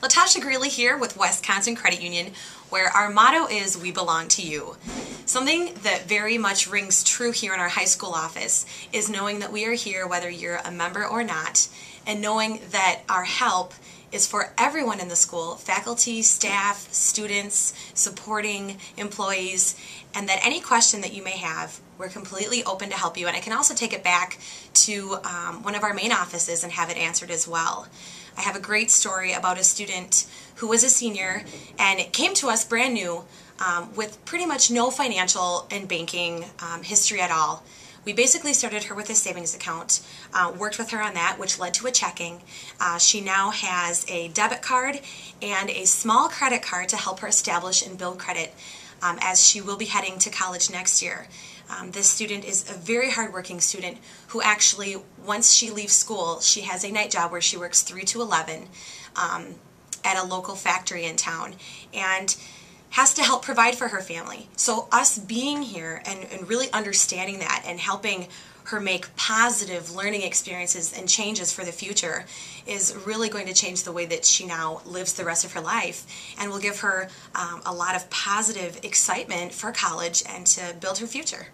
Latasha Greeley here with WESTconsin Credit Union, where our motto is We Belong to You. Something that very much rings true here in our high school office is knowing that we are here whether you're a member or not, and knowing that our help is for everyone in the school faculty, staff, students, supporting employees, and that any question that you may have, we're completely open to help you. And I can also take it back to um, one of our main offices and have it answered as well. I have a great story about a student who was a senior and it came to us brand new um, with pretty much no financial and banking um, history at all. We basically started her with a savings account, uh, worked with her on that, which led to a checking. Uh, she now has a debit card and a small credit card to help her establish and build credit um, as she will be heading to college next year. Um, this student is a very hardworking student who actually, once she leaves school, she has a night job where she works 3 to 11 um, at a local factory in town. And has to help provide for her family. So us being here and, and really understanding that and helping her make positive learning experiences and changes for the future is really going to change the way that she now lives the rest of her life and will give her um, a lot of positive excitement for college and to build her future.